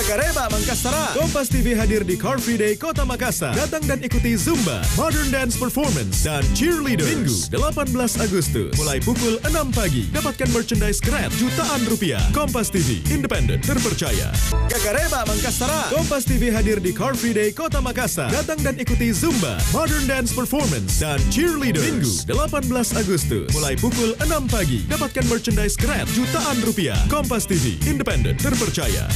Kakareba Mangkastara. Kompas TV hadir di Car Free Day Kota Makassar. Datang dan ikuti Zumba, Modern Dance Performance, dan Cheerleader. Minggu 18 Agustus. Mulai pukul 6 pagi. Dapatkan merchandise keren jutaan rupiah. Kompas TV, independen, terpercaya. Kakareba Mangkastara. Kompas TV hadir di Car Free Day Kota Makassar. Datang dan ikuti Zumba, Modern Dance Performance, dan Cheerleader. Minggu 18 Agustus. Mulai pukul 6 pagi. Dapatkan merchandise keren jutaan rupiah. Kompas TV, independen, terpercaya.